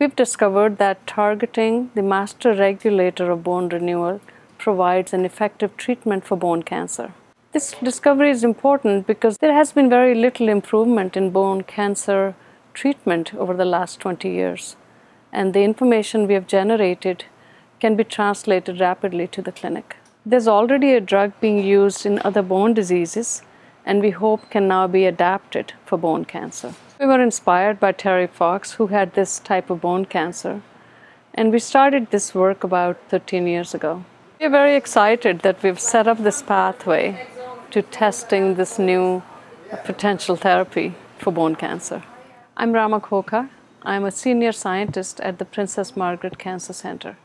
We've discovered that targeting the master regulator of bone renewal provides an effective treatment for bone cancer. This discovery is important because there has been very little improvement in bone cancer treatment over the last 20 years, and the information we have generated can be translated rapidly to the clinic. There's already a drug being used in other bone diseases, and we hope can now be adapted for bone cancer. We were inspired by Terry Fox, who had this type of bone cancer, and we started this work about 13 years ago. We're very excited that we've set up this pathway to testing this new potential therapy for bone cancer. I'm Rama Khokha. I'm a senior scientist at the Princess Margaret Cancer Center.